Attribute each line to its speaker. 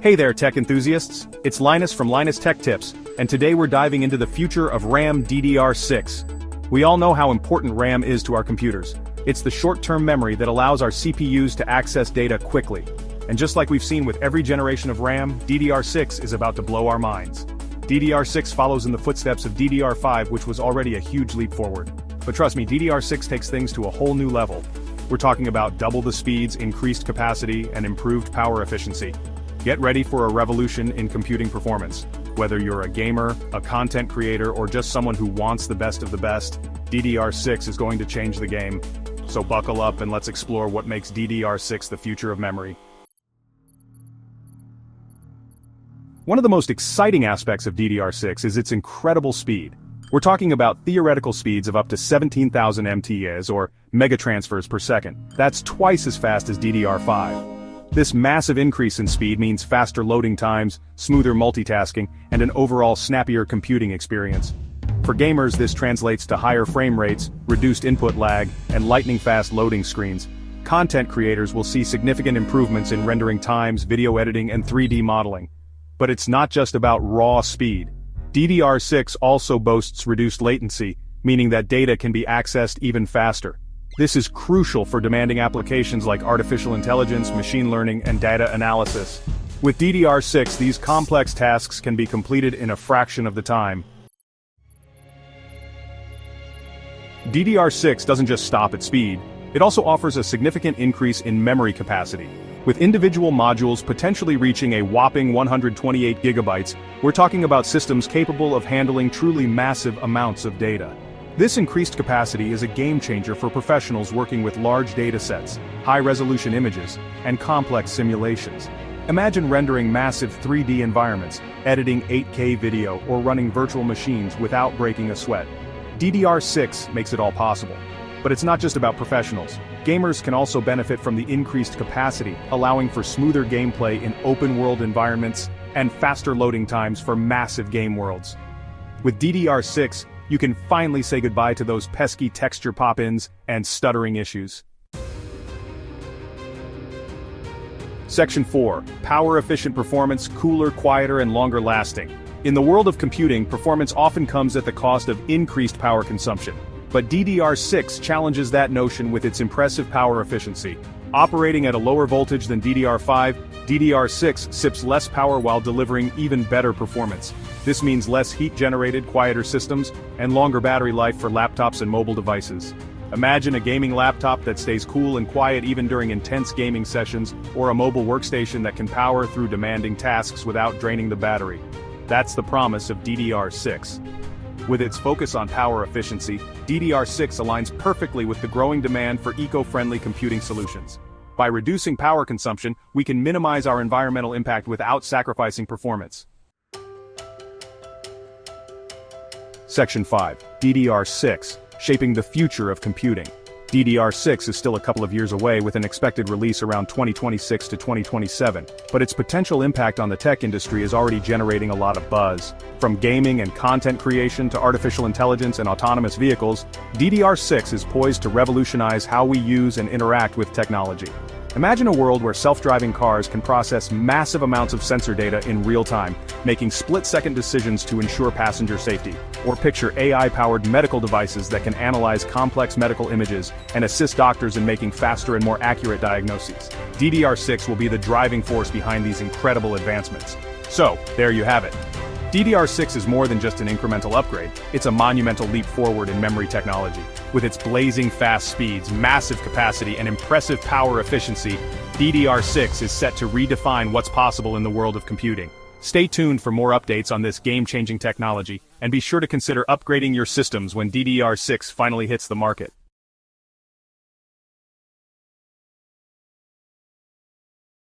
Speaker 1: Hey there tech enthusiasts, it's Linus from Linus Tech Tips, and today we're diving into the future of RAM DDR6. We all know how important RAM is to our computers. It's the short-term memory that allows our CPUs to access data quickly. And just like we've seen with every generation of RAM, DDR6 is about to blow our minds. DDR6 follows in the footsteps of DDR5 which was already a huge leap forward. But trust me, DDR6 takes things to a whole new level. We're talking about double the speeds, increased capacity, and improved power efficiency. Get ready for a revolution in computing performance. Whether you're a gamer, a content creator, or just someone who wants the best of the best, DDR6 is going to change the game. So buckle up and let's explore what makes DDR6 the future of memory. One of the most exciting aspects of DDR6 is its incredible speed. We're talking about theoretical speeds of up to 17,000 MTS or megatransfers per second. That's twice as fast as DDR5. This massive increase in speed means faster loading times, smoother multitasking, and an overall snappier computing experience. For gamers this translates to higher frame rates, reduced input lag, and lightning-fast loading screens. Content creators will see significant improvements in rendering times, video editing, and 3D modeling. But it's not just about raw speed. DDR6 also boasts reduced latency, meaning that data can be accessed even faster. This is crucial for demanding applications like artificial intelligence, machine learning, and data analysis. With DDR6 these complex tasks can be completed in a fraction of the time. DDR6 doesn't just stop at speed, it also offers a significant increase in memory capacity. With individual modules potentially reaching a whopping 128 gigabytes, we're talking about systems capable of handling truly massive amounts of data. This increased capacity is a game-changer for professionals working with large datasets, high-resolution images, and complex simulations. Imagine rendering massive 3D environments, editing 8K video, or running virtual machines without breaking a sweat. DDR6 makes it all possible. But it's not just about professionals. Gamers can also benefit from the increased capacity, allowing for smoother gameplay in open-world environments and faster loading times for massive game worlds. With DDR6, you can finally say goodbye to those pesky texture pop-ins and stuttering issues. Section 4. Power-efficient performance, cooler, quieter, and longer lasting. In the world of computing, performance often comes at the cost of increased power consumption. But DDR6 challenges that notion with its impressive power efficiency. Operating at a lower voltage than DDR5, DDR6 sips less power while delivering even better performance. This means less heat-generated, quieter systems, and longer battery life for laptops and mobile devices. Imagine a gaming laptop that stays cool and quiet even during intense gaming sessions, or a mobile workstation that can power through demanding tasks without draining the battery. That's the promise of DDR6. With its focus on power efficiency, DDR6 aligns perfectly with the growing demand for eco-friendly computing solutions. By reducing power consumption, we can minimize our environmental impact without sacrificing performance. Section 5. DDR6, Shaping the Future of Computing. DDR6 is still a couple of years away with an expected release around 2026 to 2027, but its potential impact on the tech industry is already generating a lot of buzz. From gaming and content creation to artificial intelligence and autonomous vehicles, DDR6 is poised to revolutionize how we use and interact with technology. Imagine a world where self-driving cars can process massive amounts of sensor data in real time, making split-second decisions to ensure passenger safety. Or picture AI-powered medical devices that can analyze complex medical images and assist doctors in making faster and more accurate diagnoses. DDR6 will be the driving force behind these incredible advancements. So, there you have it. DDR6 is more than just an incremental upgrade, it's a monumental leap forward in memory technology. With its blazing fast speeds, massive capacity, and impressive power efficiency, DDR6 is set to redefine what's possible in the world of computing. Stay tuned for more updates on this game-changing technology, and be sure to consider upgrading your systems when DDR6 finally hits the market.